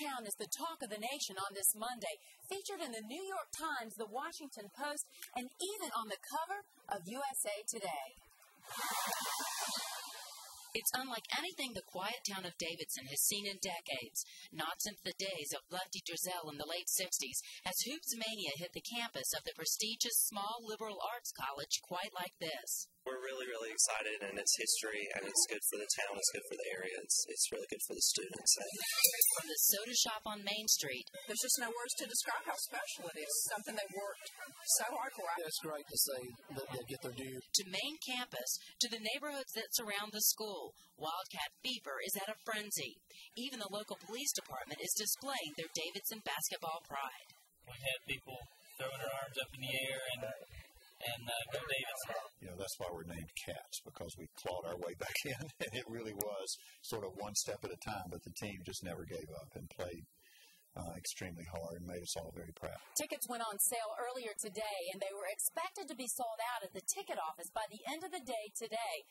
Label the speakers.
Speaker 1: town is the talk of the nation on this Monday, featured in the New York Times, the Washington Post, and even on the cover of USA Today.
Speaker 2: It's unlike anything the quiet town of Davidson has seen in decades, not since the days of Lefty Driesell in the late 60s, as hoops mania hit the campus of the prestigious small liberal arts college quite like this.
Speaker 3: We're really, really excited, and it's history, and it's good for the town, it's good for the area, it's, it's really good for the students.
Speaker 2: From the soda shop on Main Street,
Speaker 4: there's just no words to describe how special it is. Something they worked so hard for.
Speaker 5: It's great to see that they get their due.
Speaker 2: To main campus, to the neighborhoods that surround the school, Wildcat fever is at a frenzy. Even the local police department is displaying their Davidson basketball pride.
Speaker 6: We had people throwing their arms up in the air and and uh, go Davidson.
Speaker 7: That's why we're named Cats because we clawed our way back in, and it really was sort of one step at a time. But the team just never gave up and played uh, extremely hard and made us all very proud.
Speaker 1: Tickets went on sale earlier today, and they were expected to be sold out at the ticket office by the end of the day today.